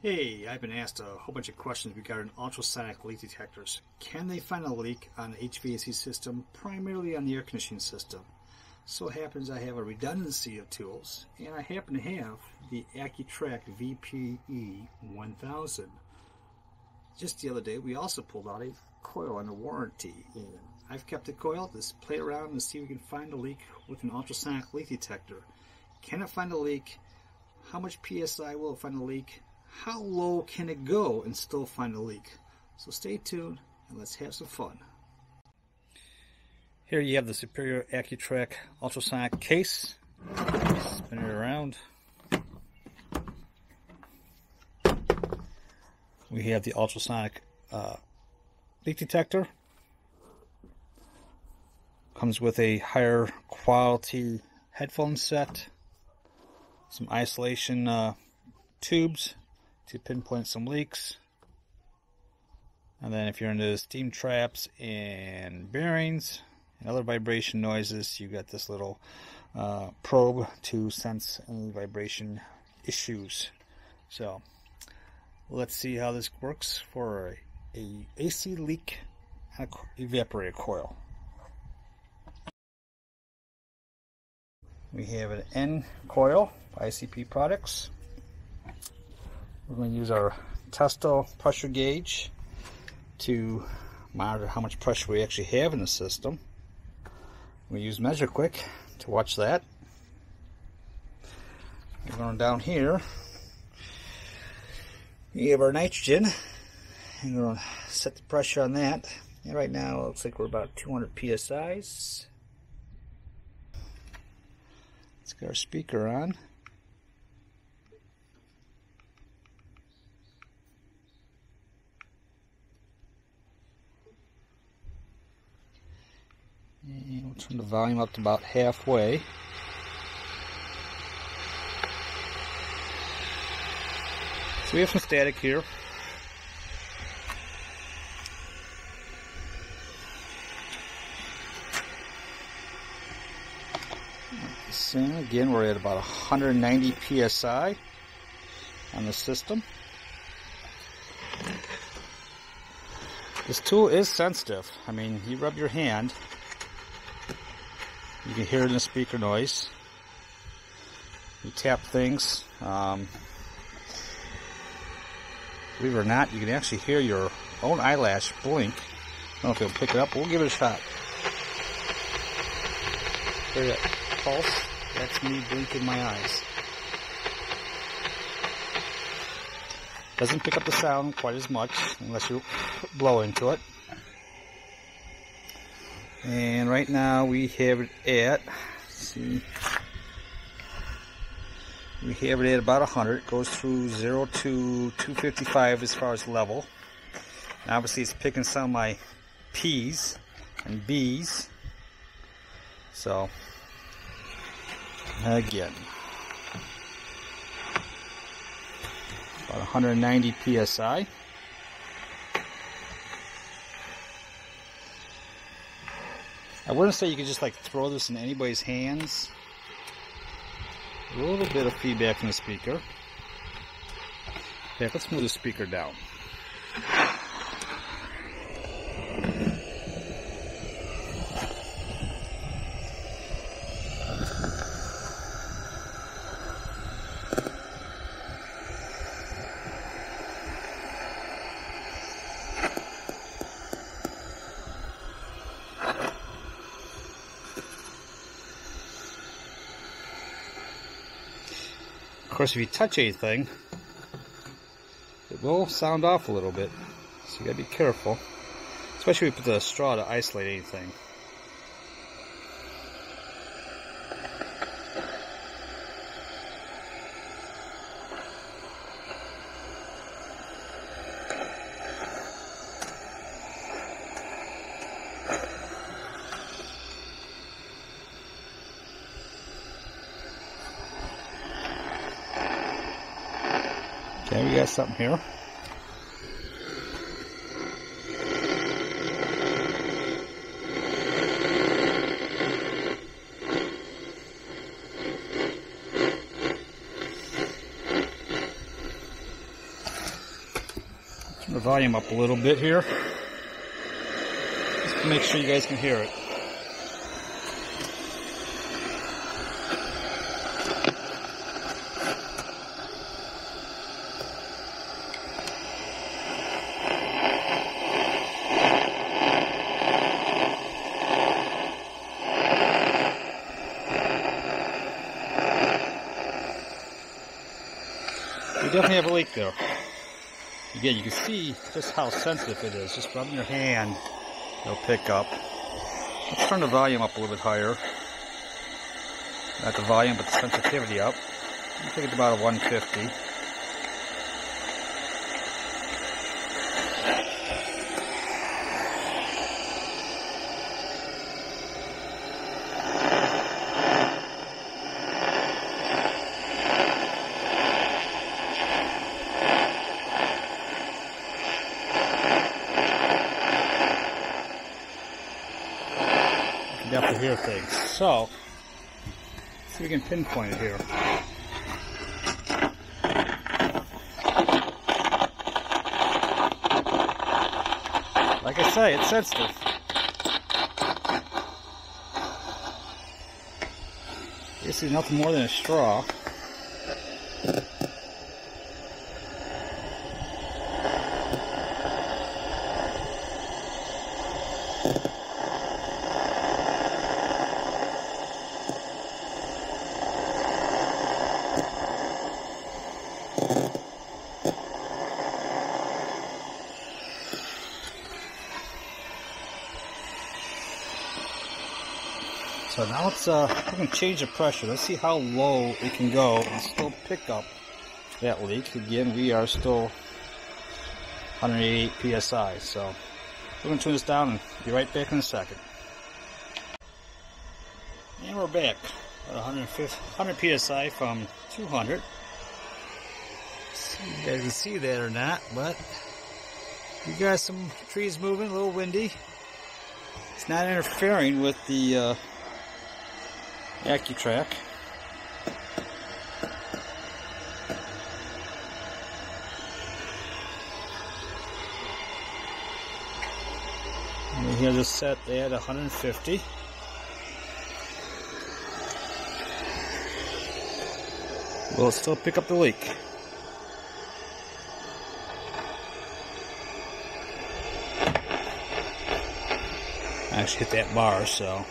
Hey, I've been asked a whole bunch of questions regarding ultrasonic leak detectors. Can they find a leak on the HVAC system, primarily on the air conditioning system? So happens I have a redundancy of tools, and I happen to have the AccuTrak VPE 1000. Just the other day, we also pulled out a coil under warranty, and I've kept the coil. Let's play around and see if we can find a leak with an ultrasonic leak detector. Can it find a leak? How much PSI will it find a leak? How low can it go and still find a leak? So stay tuned and let's have some fun. Here you have the Superior AccuTrak ultrasonic case. Spin it around. We have the ultrasonic uh, leak detector. Comes with a higher quality headphone set, some isolation uh, tubes to pinpoint some leaks. And then if you're into steam traps and bearings and other vibration noises, you got this little uh, probe to sense any vibration issues. So let's see how this works for a, a AC leak evaporator coil. We have an N coil, ICP products. We're going to use our Testo pressure gauge to monitor how much pressure we actually have in the system. We use MeasureQuick to watch that. We're going down here. We have our nitrogen. And we're going to set the pressure on that. And right now it looks like we're about 200 psi's. Let's get our speaker on. And we'll turn the volume up to about halfway. So we have some static here. Same again, we're at about 190 psi on the system. This tool is sensitive. I mean, you rub your hand you can hear the speaker noise. You tap things. Um, believe it or not, you can actually hear your own eyelash blink. I don't know if it'll pick it up, we'll give it a shot. Hear that pulse? That's me blinking my eyes. Doesn't pick up the sound quite as much unless you blow into it. And right now we have it at, see, we have it at about 100. It goes through 0 to 255 as far as level. And obviously it's picking some of my P's and B's. So, again, about 190 PSI. I wouldn't say you could just like throw this in anybody's hands. A little bit of feedback from the speaker. Yeah, let's move the speaker down. Course, if you touch anything, it will sound off a little bit. So you gotta be careful. Especially if you put the straw to isolate anything. We got something here. Turn the volume up a little bit here. Just to make sure you guys can hear it. Have a leak there. Again, you can see just how sensitive it is. Just rubbing your hand, it'll pick up. Let's turn the volume up a little bit higher. Not the volume, but the sensitivity up. I think it's about a 150. Hear things. So, see if we can pinpoint it here. Like I say, it's sensitive. This is nothing more than a straw. So now let's uh, gonna change the pressure. Let's see how low it can go and still pick up that leak. Again, we are still 188 psi. So we're gonna turn this down and be right back in a second. And we're back at 100 psi from 200. See if you guys can see that or not, but you got some trees moving, a little windy. It's not interfering with the uh, AccuTrak. We have this set at 150. Will still pick up the leak? I actually hit that bar, so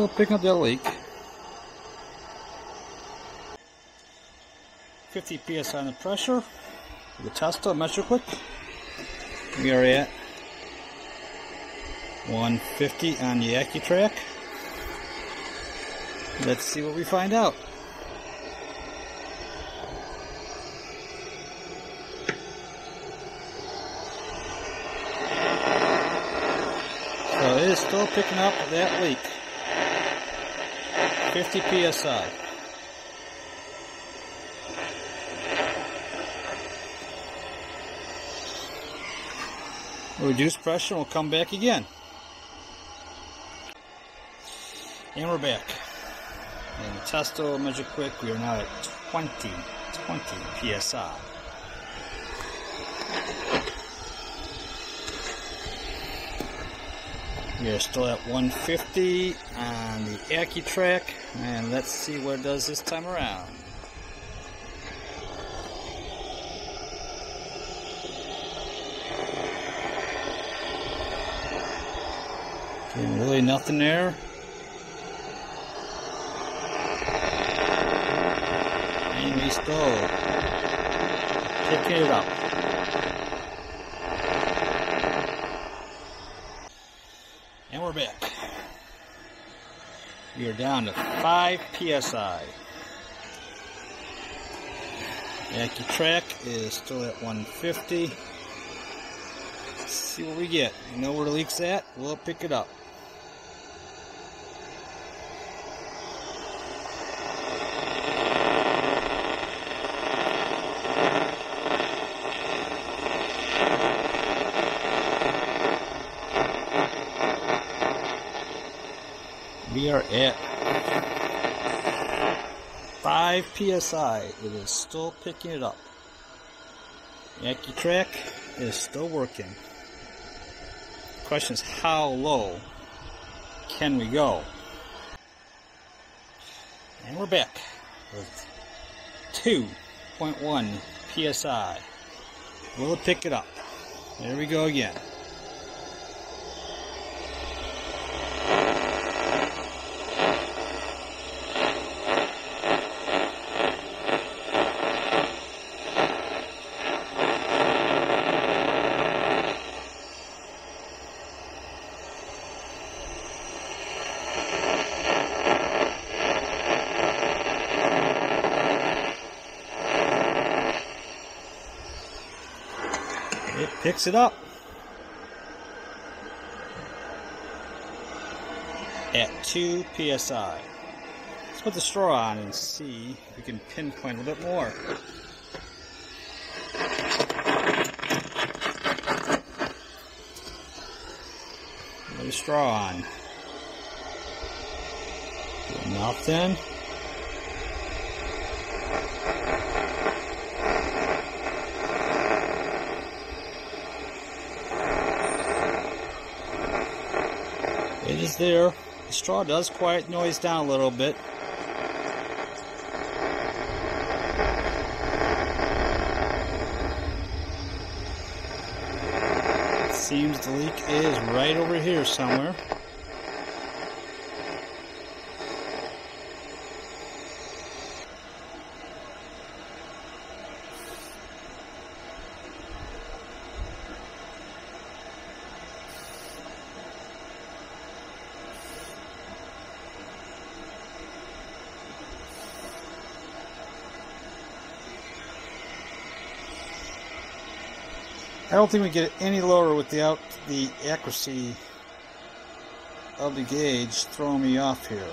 Up that leak. 50 psi on the pressure. The Testo MeasureQuick. We are at 150 on the AccuTrak. Let's see what we find out. So it is still picking up that leak. 50 psi. Reduce pressure, we'll come back again. And we're back. And the Testo MeasureQuick, we are now at 20, 20 psi. Are still at 150 on the AccuTrak, and let's see what it does this time around. Really nothing there. And we still picking it up. And we're back. Are down to 5 psi. AccuTrak is still at 150. see what we get. You know where the leak's at? We'll pick it up. At 5 psi. It is still picking it up. AccuTrak is still working. Question is how low can we go? And we're back with 2.1 psi. Will it pick it up? There we go again. Picks it up. At 2 psi. Let's put the straw on and see if we can pinpoint a little bit more. Put the straw on. Mouth there. The straw does quiet noise down a little bit. It seems the leak is right over here somewhere. I don't think we get it any lower without the accuracy of the gauge throwing me off here.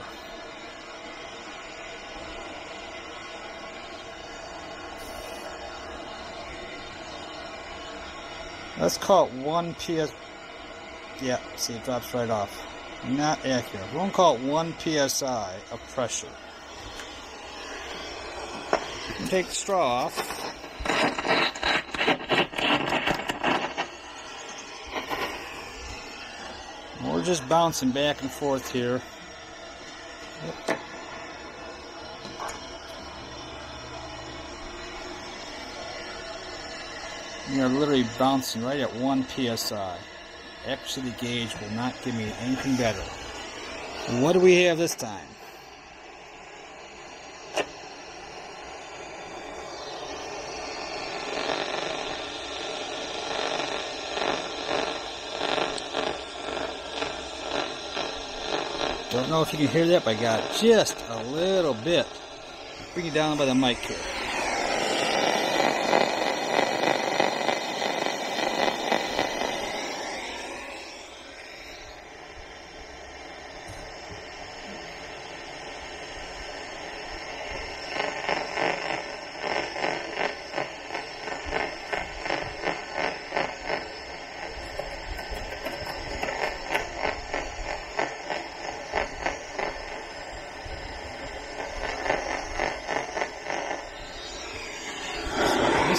Let's call it 1 PS. Yeah, see, it drops right off. Not accurate. We're going to call it 1 PSI of pressure. Take the straw off. Just bouncing back and forth here. We are literally bouncing right at 1 psi. Actually, the gauge will not give me anything better. What do we have this time? I don't know if you can hear that, but I got just a little bit. Bring it down by the mic here.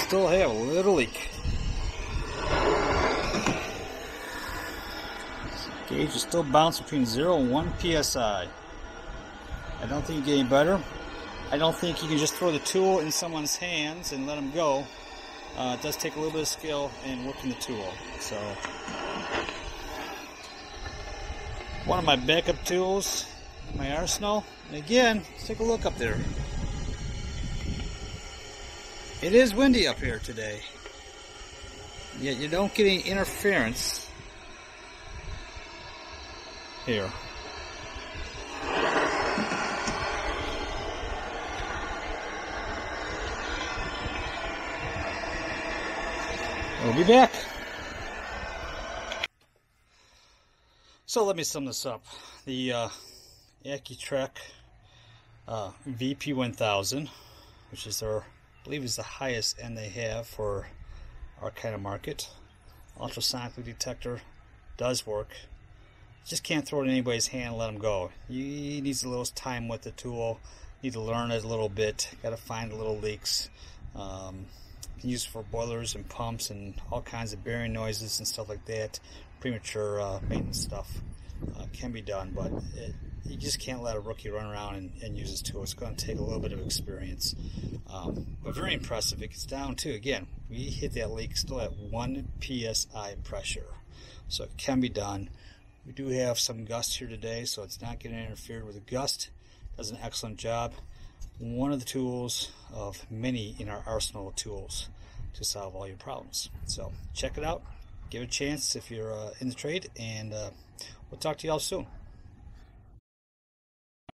Still have a little leak. Gauge is still bouncing between 0 and 1 psi. I don't think you get any better. I don't think you can just throw the tool in someone's hands and let them go. Uh, it does take a little bit of skill in working the tool. So, one of my backup tools, my arsenal. And again, let's take a look up there. It is windy up here today. Yet you don't get any interference here. We'll be back. So let me sum this up. The uh, AccuTrak uh, VP1000, which is their, believe is the highest end they have for our kind of market. Ultrasonic detector does work. Just can't throw it in anybody's hand and let them go. You needs a little time with the tool. Need to learn it a little bit. Got to find little leaks. Um, use for boilers and pumps and all kinds of bearing noises and stuff like that premature uh, maintenance stuff uh, can be done, but it, you just can't let a rookie run around and, and, use this tool. It's going to take a little bit of experience. Um, but very impressive. It gets down to, again, we hit that leak still at 1 psi pressure. So it can be done. We do have some gust here today, so it's not getting interfered with the gust. Does an excellent job. One of the tools of many in our arsenal of tools to solve all your problems. So check it out give it a chance if you're uh, in the trade, and uh, we'll talk to y'all soon.